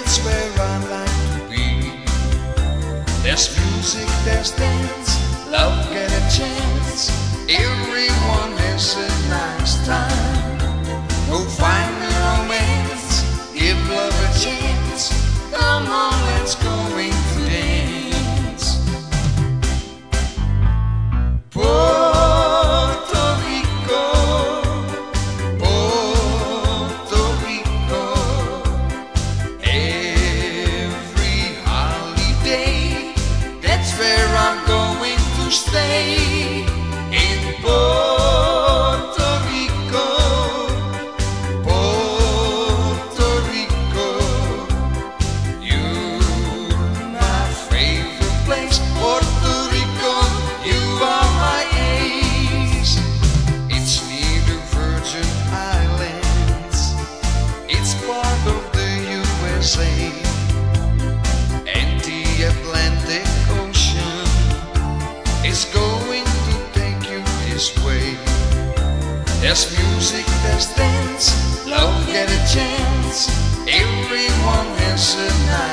it's where I like to be. There's music, there's dance. stay in Puerto Rico, Puerto Rico. You're my favorite place, Puerto Rico. You are my ace. It's near the Virgin Islands. It's part of the USA. There's music, there's dance, love get a chance. Everyone has a night.